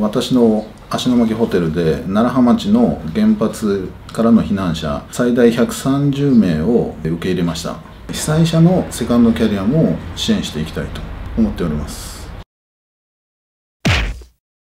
私の芦ノ牧ホテルで楢葉町の原発からの避難者最大130名を受け入れました。被災者のセカンドキャリアも支援していきたいと思っております。